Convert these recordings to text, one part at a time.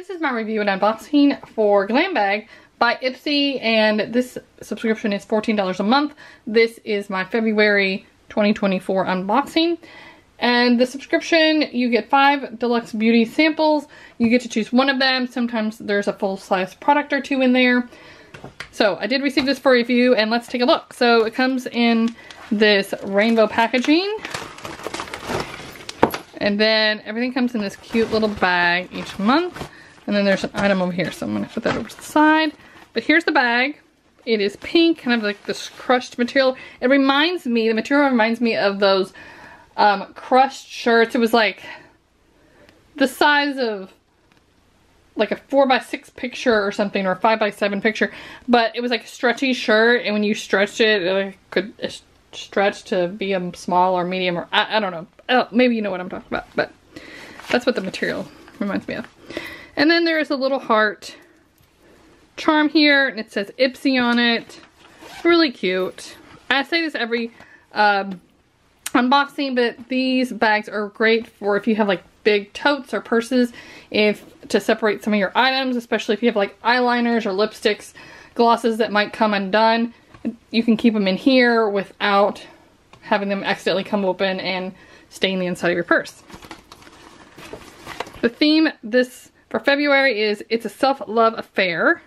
This is my review and unboxing for Glam Bag by Ipsy and this subscription is $14 a month. This is my February 2024 unboxing. And the subscription, you get five deluxe beauty samples. You get to choose one of them. Sometimes there's a full-size product or two in there. So I did receive this for review and let's take a look. So it comes in this rainbow packaging. And then everything comes in this cute little bag each month. And then there's an item over here, so I'm gonna put that over to the side. But here's the bag. It is pink, kind of like this crushed material. It reminds me, the material reminds me of those um, crushed shirts. It was like the size of like a four by six picture or something, or a five by seven picture. But it was like a stretchy shirt, and when you stretched it, it could stretch to be a small or medium, or I, I don't know. Oh, maybe you know what I'm talking about, but that's what the material reminds me of. And then there's a little heart charm here, and it says Ipsy on it. Really cute. I say this every um, unboxing, but these bags are great for if you have like big totes or purses, if to separate some of your items, especially if you have like eyeliners or lipsticks, glosses that might come undone. You can keep them in here without having them accidentally come open and stain the inside of your purse. The theme this for February is It's a Self-Love Affair.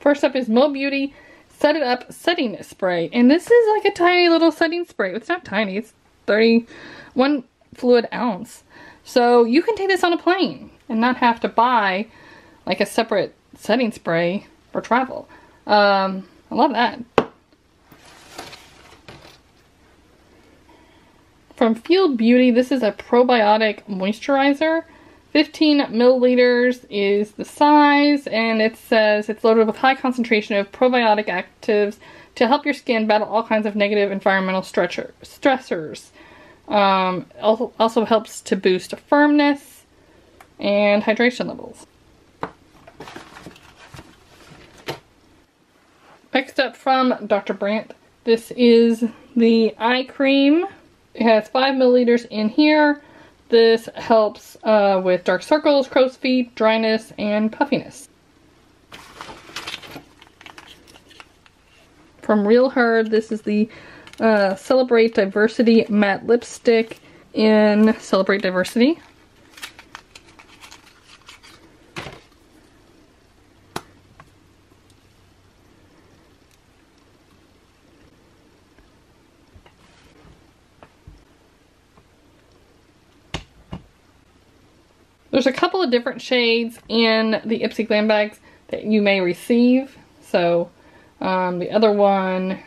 First up is Mo Beauty Set It Up Setting Spray. And this is like a tiny little setting spray. It's not tiny. It's 31 fluid ounce. So you can take this on a plane and not have to buy like a separate setting spray for travel. Um, I love that. From Field Beauty, this is a probiotic moisturizer. 15 milliliters is the size, and it says it's loaded with high concentration of probiotic actives to help your skin battle all kinds of negative environmental stressors. Um, also, also helps to boost firmness and hydration levels. Next up from Dr. Brandt, this is the eye cream. It has 5 milliliters in here. This helps uh, with dark circles, crow's feet, dryness, and puffiness. From RealHer, this is the uh, Celebrate Diversity Matte Lipstick in Celebrate Diversity. There's a couple of different shades in the Ipsy Glam bags that you may receive. So um, the other one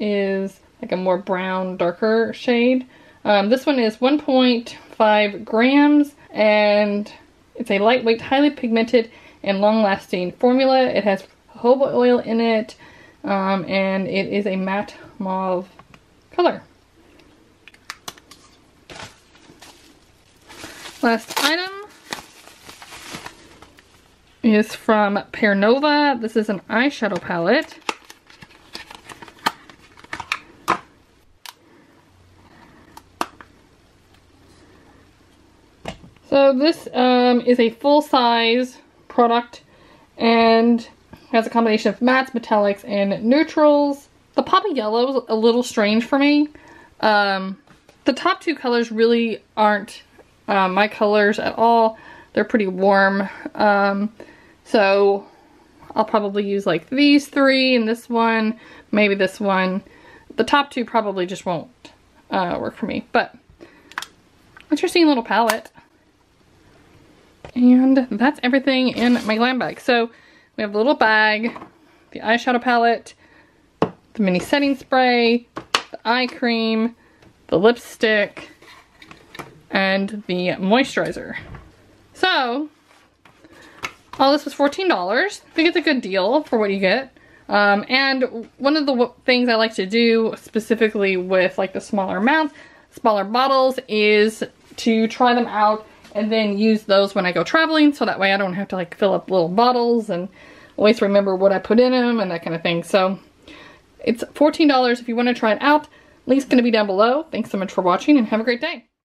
is like a more brown, darker shade. Um, this one is 1.5 grams and it's a lightweight, highly pigmented, and long-lasting formula. It has jojoba oil in it um, and it is a matte mauve color. Last item is from Pear Nova. This is an eyeshadow palette. So this um, is a full-size product and has a combination of mattes, metallics, and neutrals. The poppy yellow is a little strange for me. Um, the top two colors really aren't uh, my colors at all. They're pretty warm. Um, so I'll probably use like these three and this one, maybe this one. The top two probably just won't uh, work for me, but interesting little palette. And that's everything in my glam bag. So we have the little bag, the eyeshadow palette, the mini setting spray, the eye cream, the lipstick, and the moisturizer. So all this was $14. I think it's a good deal for what you get. Um, and one of the things I like to do specifically with like the smaller amounts, smaller bottles is to try them out and then use those when I go traveling so that way I don't have to like fill up little bottles and always remember what I put in them and that kind of thing. So it's $14 if you want to try it out. Link's going to be down below. Thanks so much for watching and have a great day.